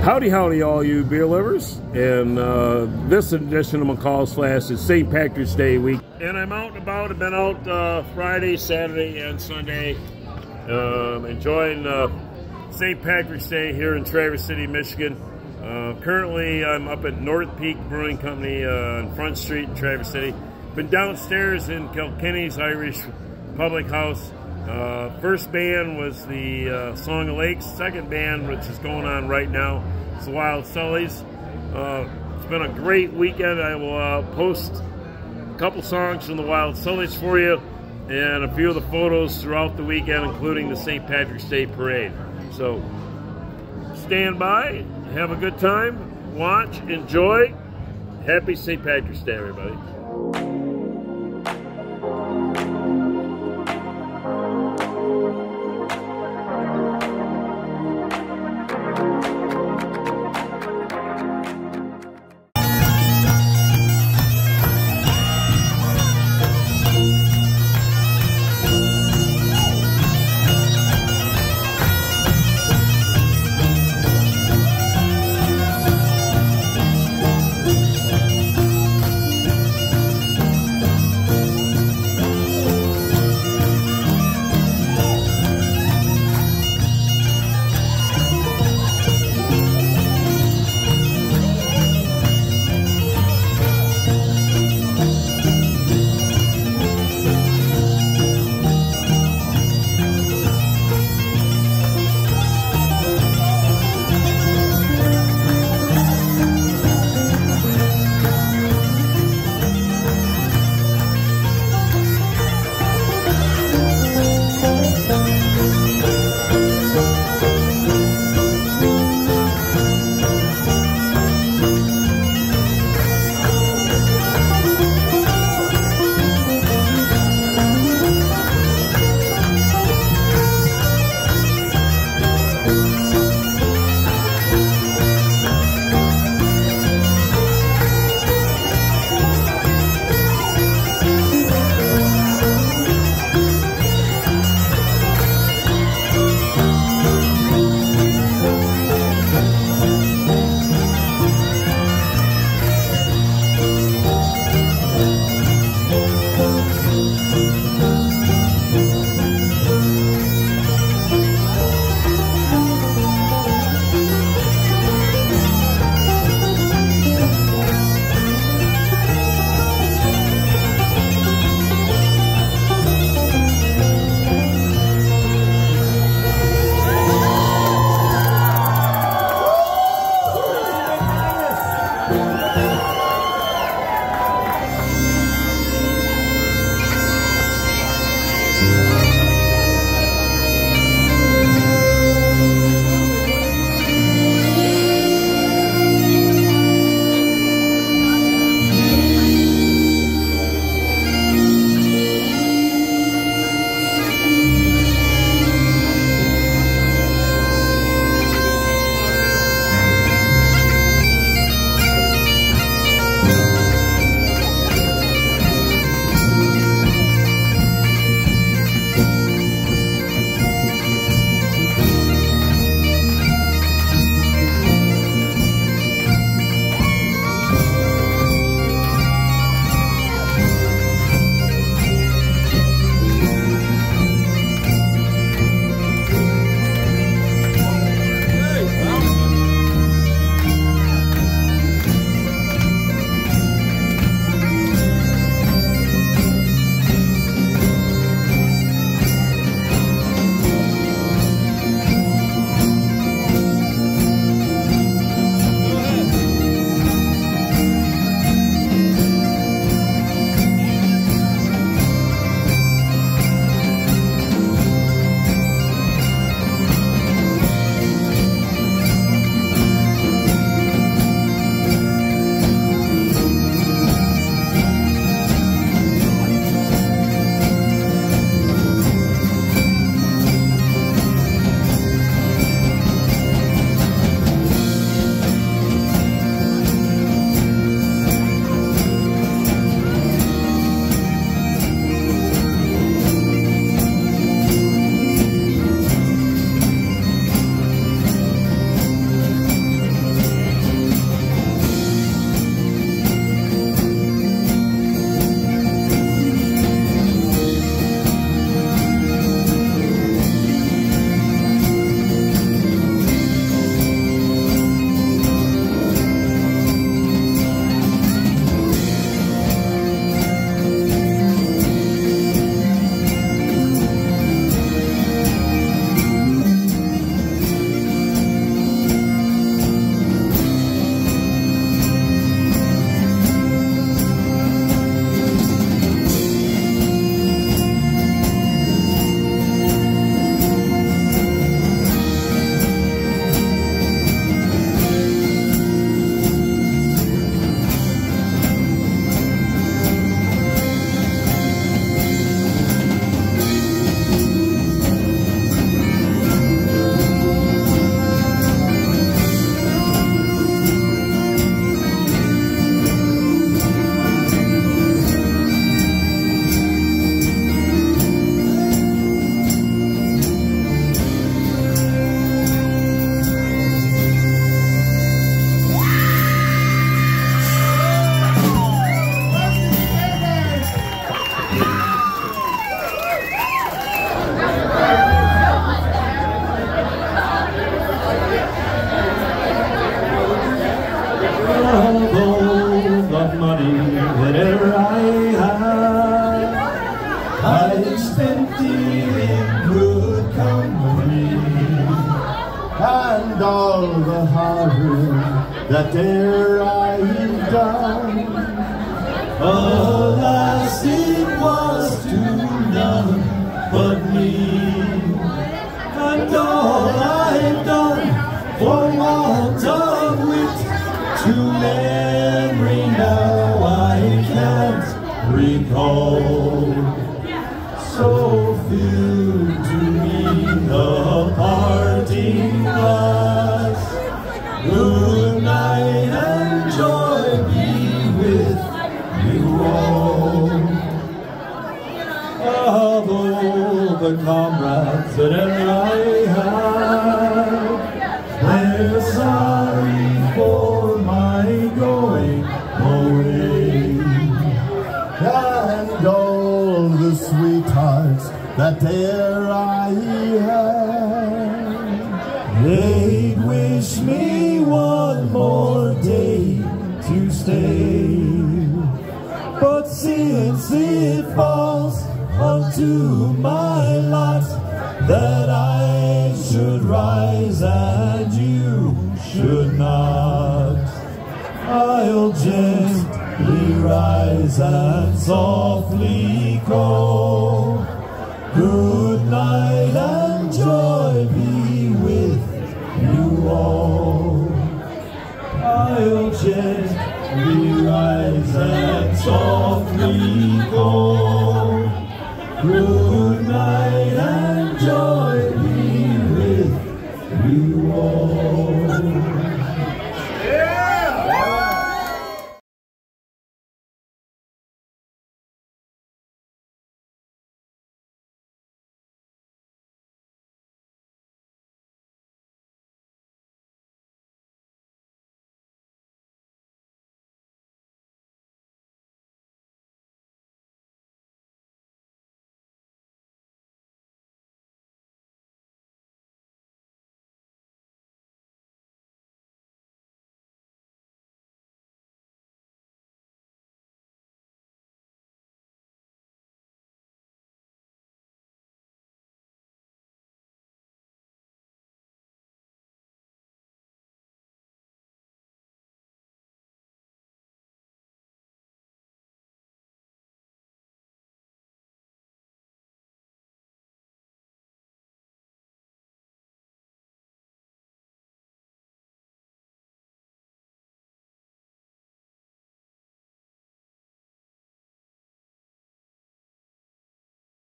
Howdy, howdy, all you beer lovers. And uh, this edition of McCall's Flask is St. Patrick's Day week. And I'm out and about. I've been out uh, Friday, Saturday, and Sunday um, enjoying uh, St. Patrick's Day here in Traverse City, Michigan. Uh, currently, I'm up at North Peak Brewing Company uh, on Front Street in Traverse City. Been downstairs in Kilkenny's Irish Public House uh, first band was the uh, Song of Lakes. Second band, which is going on right now, is the Wild Sullies. Uh, it's been a great weekend. I will uh, post a couple songs from the Wild Sullies for you and a few of the photos throughout the weekend, including the St. Patrick's Day Parade. So stand by, have a good time, watch, enjoy. Happy St. Patrick's Day, everybody. I expected it in good company, and all the harm that there I've done. Alas, it was to none but me, and all comrades that ever I had, they're sorry for my going away. And all the sweethearts that there I had, they'd wish me one more day to stay. But since it falls unto my lot that I should rise and you should not, I'll gently rise and softly call.